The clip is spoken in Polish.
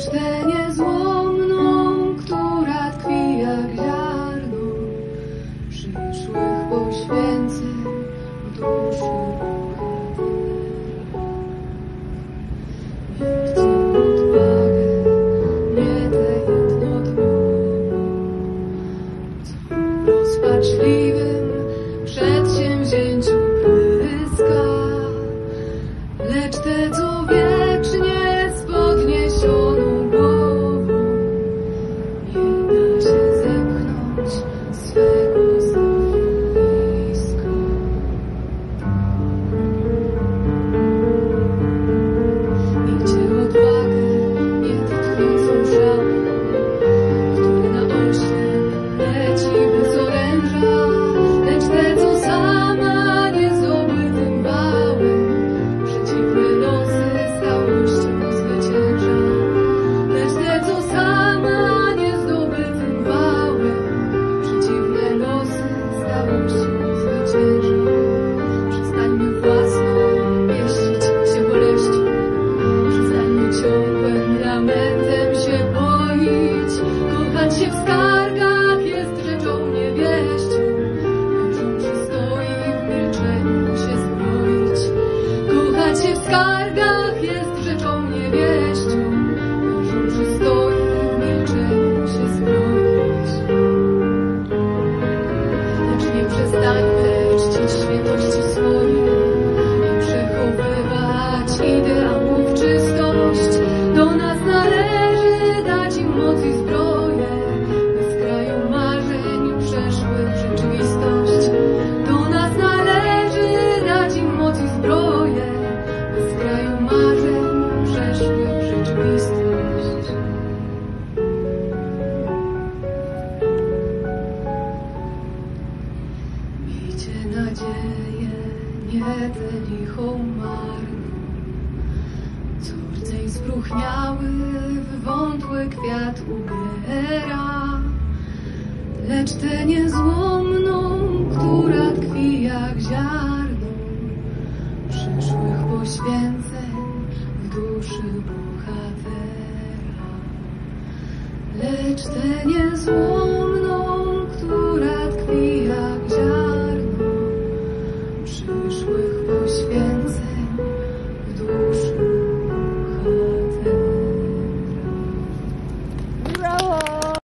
Lecz niezłomną, która tkwi jak ziarno Przyszłych poświęceń duszy Rozpaczliwym przedsięwzięciu pryska, lecz te co wie. skargach jest rzeczą niewieścią, mężu przystojny w milczeniu się zbroić. Lecz nie przestańmy czcić świętości swojej i przechowywać ideałów czystość. Do nas należy dać im moc tę lichą marną. Córce spróchniały wywątły kwiat ubiera, lecz tę niezłomną, która tkwi jak ziarno przyszłych poświęceń w duszy bohatera. Lecz tę niezłomną,